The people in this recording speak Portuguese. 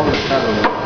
obra, cara,